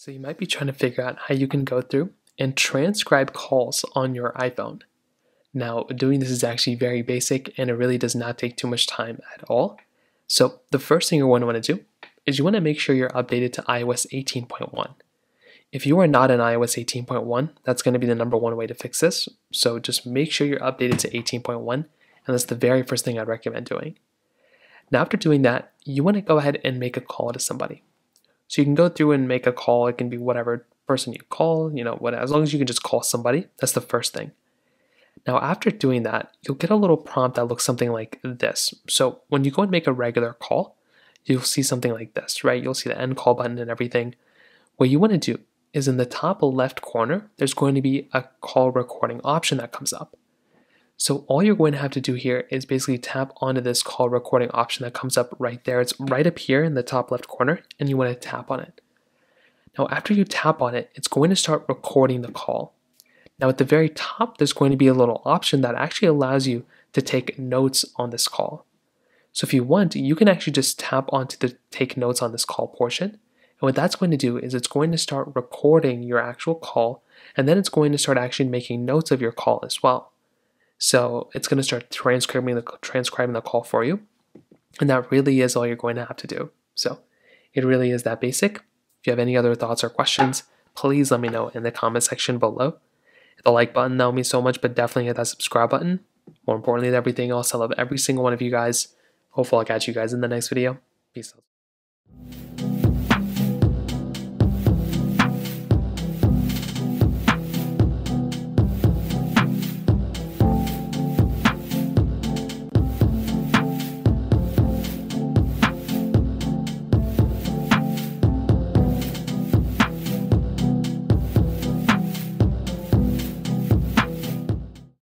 So you might be trying to figure out how you can go through and transcribe calls on your iPhone. Now, doing this is actually very basic and it really does not take too much time at all. So the first thing you're going to want to do is you want to make sure you're updated to iOS 18.1. If you are not in iOS 18.1, that's going to be the number one way to fix this. So just make sure you're updated to 18.1, and that's the very first thing I'd recommend doing. Now, after doing that, you want to go ahead and make a call to somebody. So you can go through and make a call. It can be whatever person you call, you know, what as long as you can just call somebody. That's the first thing. Now, after doing that, you'll get a little prompt that looks something like this. So when you go and make a regular call, you'll see something like this, right? You'll see the end call button and everything. What you want to do is in the top left corner, there's going to be a call recording option that comes up. So all you're going to have to do here is basically tap onto this call recording option that comes up right there. It's right up here in the top left corner, and you want to tap on it. Now, after you tap on it, it's going to start recording the call. Now, at the very top, there's going to be a little option that actually allows you to take notes on this call. So if you want, you can actually just tap onto the take notes on this call portion. And what that's going to do is it's going to start recording your actual call, and then it's going to start actually making notes of your call as well. So it's going to start transcribing the, transcribing the call for you. And that really is all you're going to have to do. So it really is that basic. If you have any other thoughts or questions, please let me know in the comment section below. Hit the like button, that would mean so much, but definitely hit that subscribe button. More importantly than everything else, I love every single one of you guys. Hopefully I'll catch you guys in the next video. Peace out.